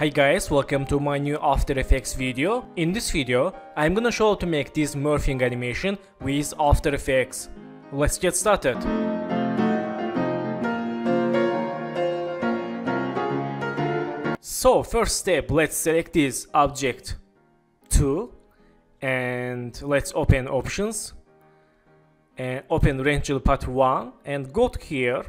Hi guys, welcome to my new After Effects video. In this video, I'm gonna show how to make this morphing animation with After Effects. Let's get started. So first step, let's select this object tool and let's open options and open Rectangle part 1 and go to here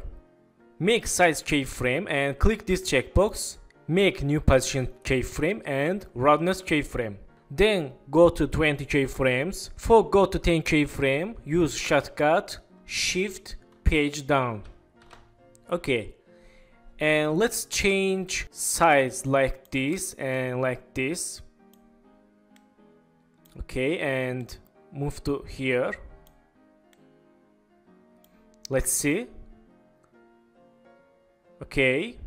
make size keyframe and click this checkbox make new position keyframe and roughness keyframe. Then go to 20 keyframes. For go to 10 keyframe use shortcut shift page down. Okay. And let's change size like this and like this. Okay and move to here. Let's see. Okay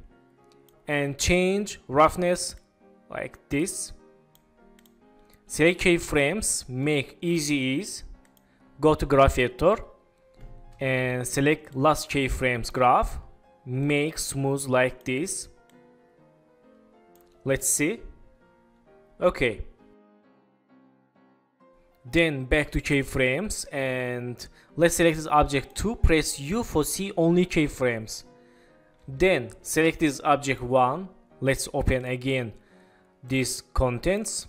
and change roughness like this. select keyframes make easy ease. Go to graph editor and select last keyframes graph. Make smooth like this. Let's see. Okay. Then back to keyframes and let's select this object 2 press U for see only keyframes then select this object 1 let's open again this contents.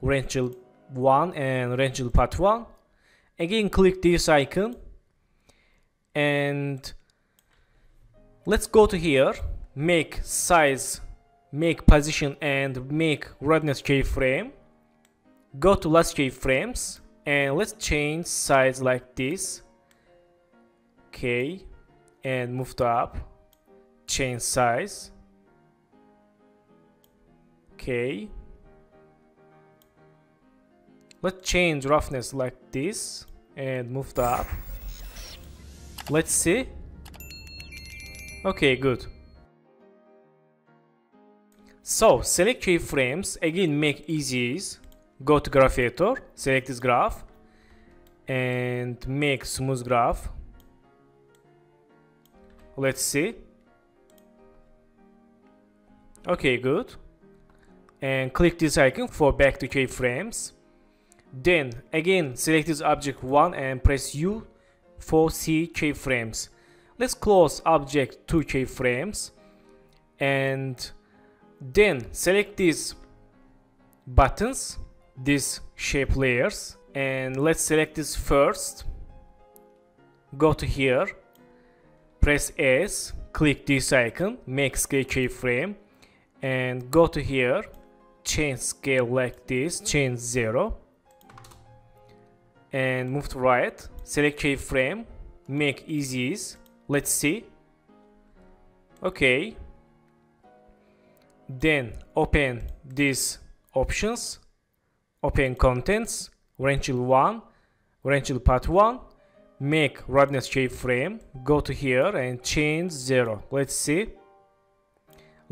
Rectangle 1 and Rectangle part 1 again click this icon. And let's go to here. Make size make position and make roughness keyframe. Go to last keyframes and let's change size like this. Okay. And move to up change size. Okay. Let's change roughness like this and move to up. Let's see. Okay good. So select keyframes again make easy go to graph editor select this graph and make smooth graph. Let's see okay good. And click this icon for back to keyframes then again select this object 1 and press U for see keyframes let's close object 2 keyframes and then select these buttons these shape layers. And let's select this first. Go to here. Press S. Click this icon. Make scale keyframe and go to here change scale like this change 0 and move to right select keyframe make easy let's see. Okay. Then open these options open contents Rectangle 1 Rectangle part 1 make roughness frame go to here and change 0 let's see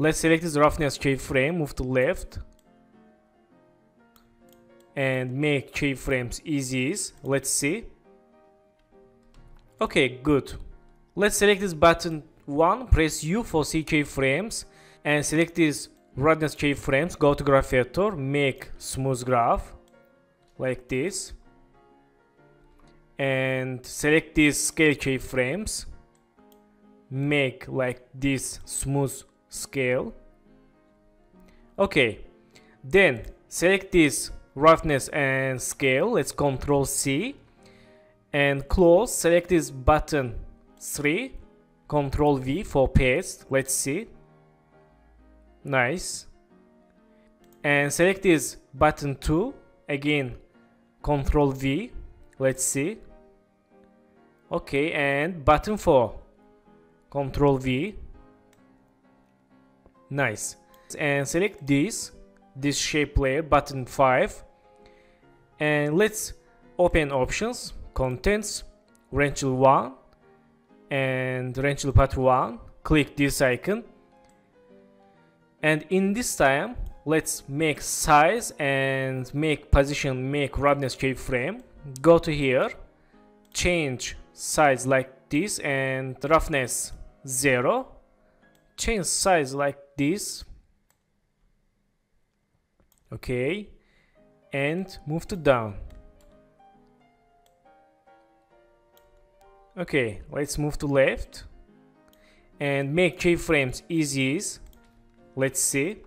let's select this roughness keyframe move to left and make keyframes easy let's see. Okay good. Let's select this button 1 press U for see frames, and select this roughness keyframes go to graph editor make smooth graph like this and select these scale keyframes make like this smooth scale. Okay then select this roughness and scale. Let's control C. And close select this button 3 control V for paste. Let's see. Nice. And select this button 2 again control V. Let's see. Okay and button 4 control V nice. And select this this shape layer button 5 and let's open options contents Rectangle 1 and Rectangle Path 1 click this icon. And in this time let's make size and make position make roughness keyframe. Go to here change size like this and roughness 0 change size like this. Okay. And move to down. Okay let's move to left. And make keyframes easy let's see.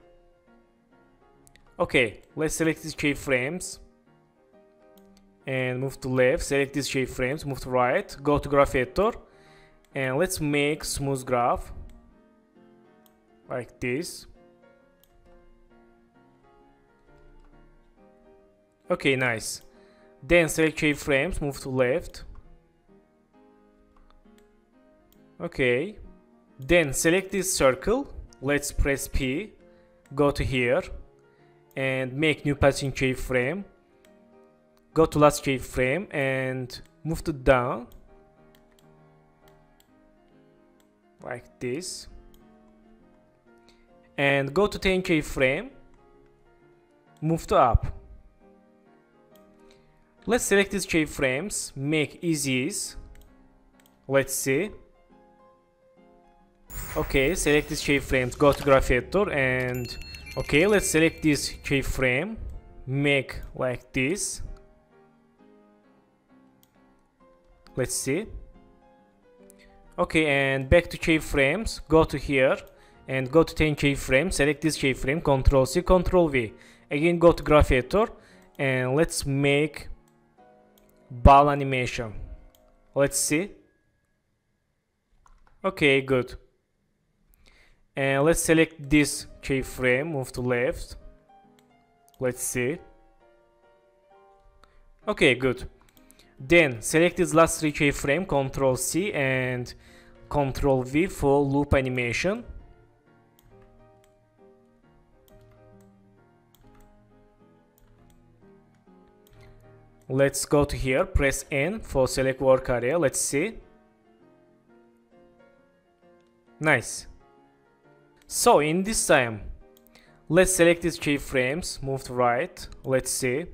Okay let's select these keyframes. And move to left select these keyframes move to right go to graph editor. And let's make smooth graph like this. Okay nice. Then select keyframes move to left. Okay. Then select this circle. Let's press P. Go to here. And make new patching keyframe go to last keyframe and move to down. Like this and go to 10 keyframe move to up. Let's select these keyframes make easy let's see. Okay select these keyframes go to graph editor and okay let's select this keyframe make like this. Let's see. Okay and back to keyframes go to here and go to 10 keyframe select this keyframe control c control v. Again go to graph editor and let's make ball animation. Let's see. Okay good. And let's select this keyframe move to left. Let's see. Okay good. Then select this last three keyframe, Ctrl C and Ctrl V for loop animation. Let's go to here, press N for select work area, let's see. Nice. So in this time, let's select these keyframes, move to right, let's see.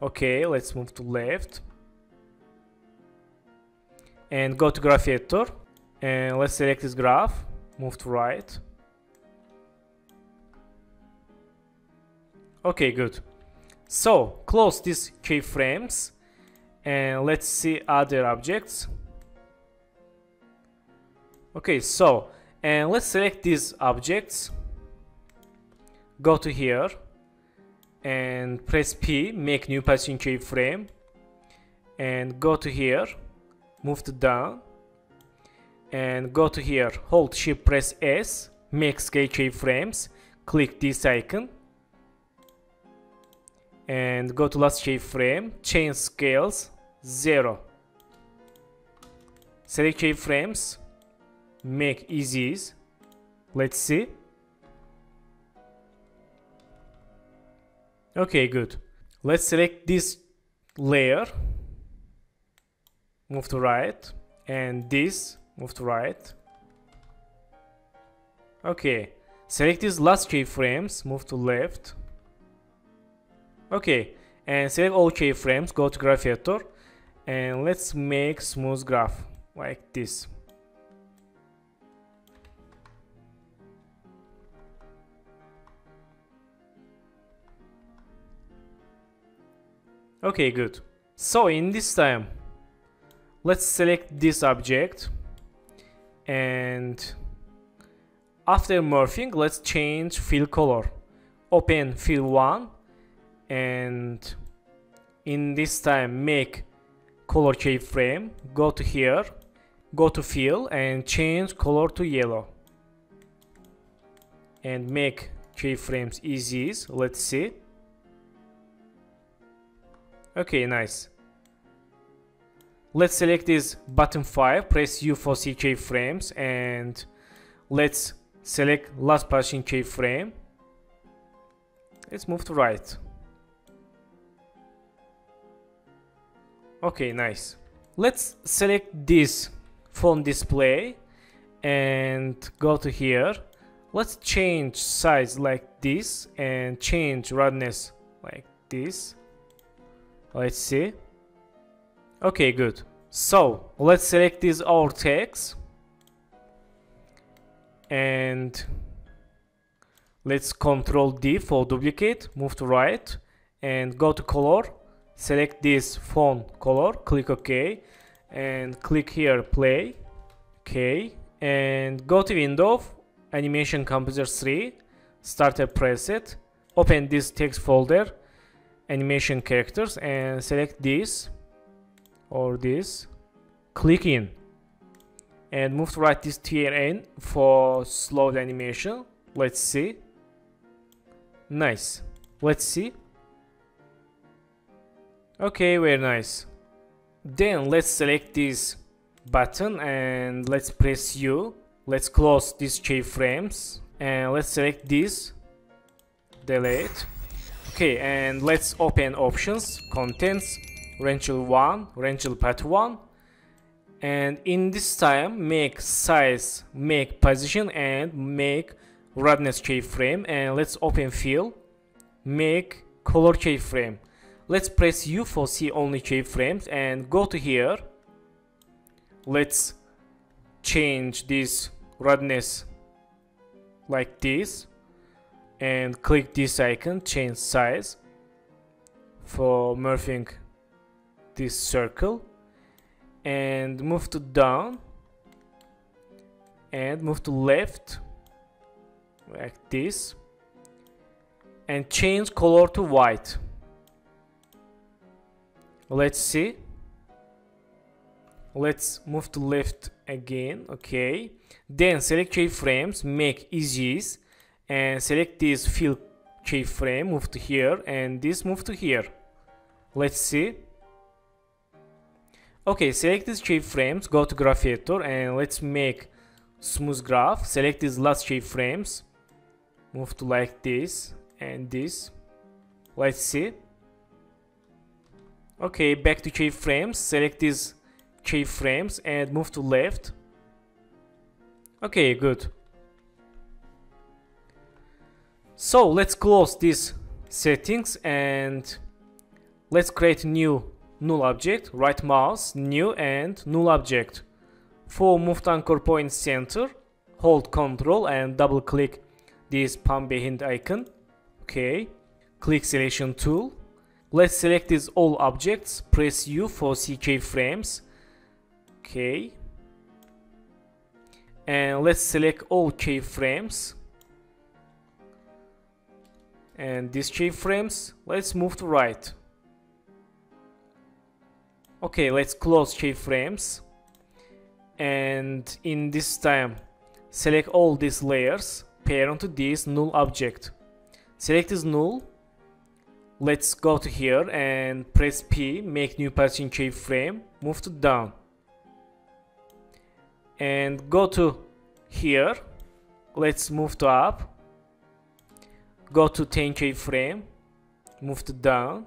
Okay, let's move to left. And go to graph editor. And let's select this graph. Move to right. Okay, good. So, close these keyframes. And let's see other objects. Okay, so, and let's select these objects. Go to here and press P, make new patching keyframe and go to here, move to down and go to here, hold shift press S, make scale keyframes, click this icon and go to last shape keyframe, change scales 0. Select shape keyframes, make easies, let's see. Okay, good. Let's select this layer, move to right, and this, move to right. Okay, select these last keyframes, move to left. Okay, and select all keyframes, go to graph editor, and let's make smooth graph like this. Okay, good. So in this time, let's select this object and after morphing, let's change fill color. Open fill 1 and in this time make color keyframe, go to here, go to fill and change color to yellow. And make keyframes easy, let's see. Okay, nice. Let's select this button 5, press U for C keyframes and let's select last patching keyframe. Let's move to right. Okay, nice. Let's select this phone display and go to here. Let's change size like this and change roughness like this. Let's see. Okay, good. So, let's select this all text And let's control D for duplicate move to right and go to color select this phone color click OK and click here play OK and go to window animation composer 3 start a preset open this text folder animation characters and select this or this click in and move to right this in for slow animation. Let's see. Nice. Let's see okay very nice. Then let's select this button and let's press U. Let's close these keyframes and let's select this. Delete. Okay and let's open options contents Rangel 1 Rangel path 1 and in this time make size make position and make roughness keyframe. And let's open fill make color keyframe let's press U for see only keyframes and go to here. Let's change this redness like this and click this icon change size for morphing this circle and move to down and move to left like this and change color to white let's see. Let's move to left again okay. Then select keyframes make easies and select this fill keyframe move to here and this move to here. Let's see. Okay select these keyframes go to graph editor and let's make smooth graph. Select these last keyframes move to like this and this. Let's see okay back to keyframes. Select these keyframes and move to left. Okay good. So let's close these settings and let's create new null object. Right mouse new and null object. For move to anchor point center hold control and double click this Pan Behind icon. Okay click selection tool let's select these all objects. Press u for CK frames. okay and let's select all keyframes and these keyframes let's move to right. Okay let's close keyframes and in this time select all these layers. Parent to this null object. Select this null let's go to here and press P make new position keyframe move to down. And go to here. Let's move to up. Go to 10 keyframe move to down.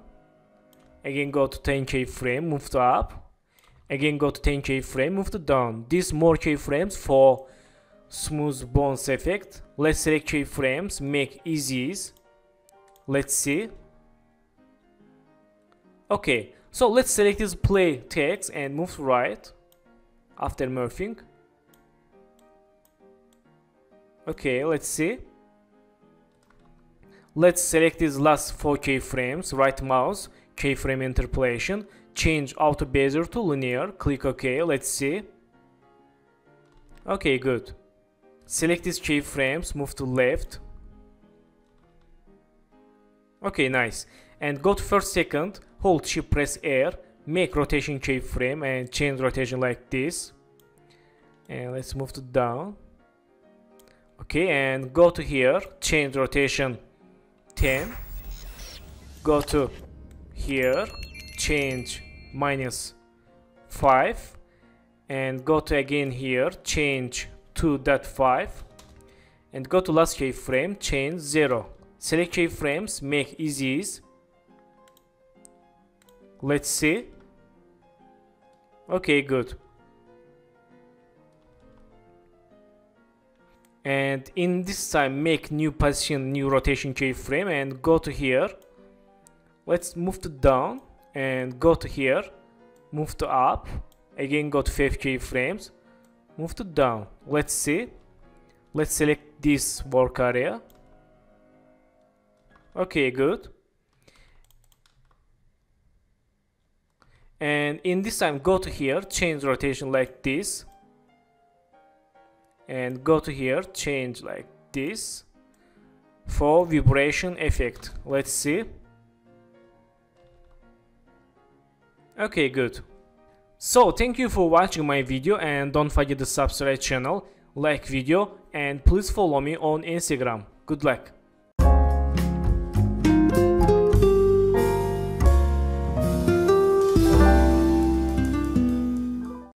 Again go to 10 keyframe move to up. Again go to 10 keyframe move to down. These more keyframes for smooth bounce effect. Let's select keyframes make easies. Let's see okay so let's select this play text and move to right after morphing okay let's see. Let's select these last four keyframes right mouse keyframe interpolation change auto bezier to linear click ok let's see. Okay good. Select these keyframes move to left. Okay nice. And go to first second hold shift press air make rotation keyframe and change rotation like this. And let's move to down. Okay and go to here change rotation 10 go to here change minus 5 and go to again here change 2.5 and go to last keyframe change 0 select keyframes make easies let's see. Okay good. And in this time make new position new rotation keyframe and go to here. Let's move to down and go to here. Move to up. Again go to 5 keyframes. Move to down. Let's see. Let's select this work area. Okay good and in this time go to here change rotation like this. And go to here change like this. For vibration effect. Let's see. Okay good. So thank you for watching my video and don't forget to subscribe channel like video and please follow me on instagram. Good luck